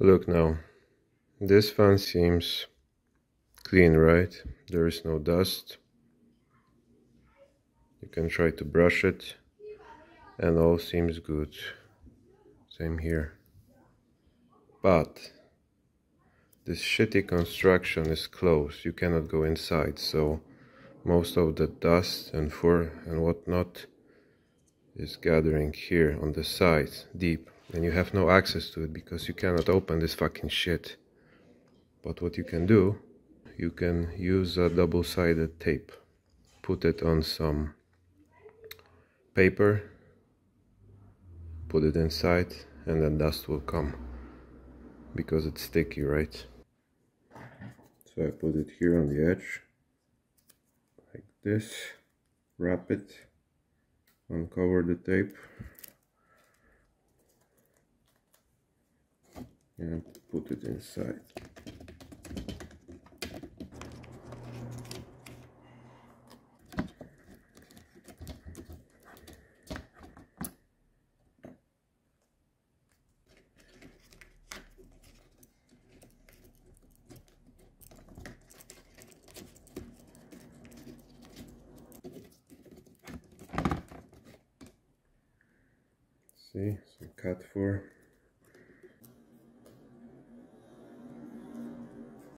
Look now, this fan seems clean, right? There is no dust. You can try to brush it and all seems good. Same here. But this shitty construction is closed. You cannot go inside, so most of the dust and fur and whatnot is gathering here on the sides, deep and you have no access to it because you cannot open this fucking shit. But what you can do you can use a double-sided tape. Put it on some paper. Put it inside and then dust will come. Because it's sticky right? So I put it here on the edge. Like this. Wrap it. Uncover the tape and put it inside. See, some cat fur.